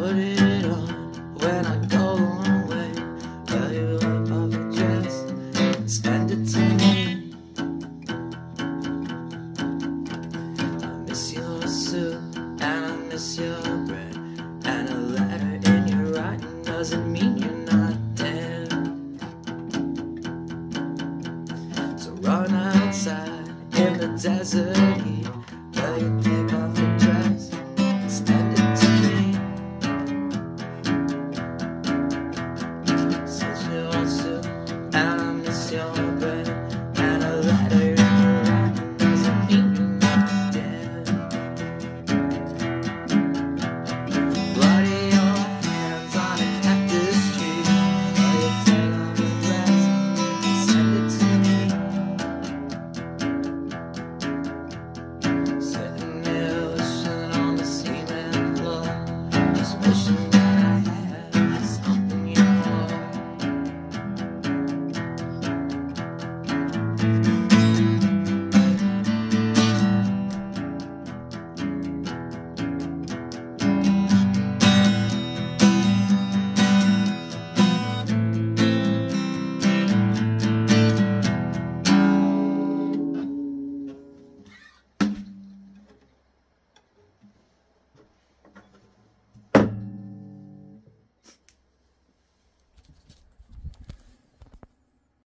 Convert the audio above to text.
put it on when I go away. Buy you a dress and spend it to me. I miss your suit and I miss your bread and a letter in your writing doesn't mean you're not dead. So run outside in the desert.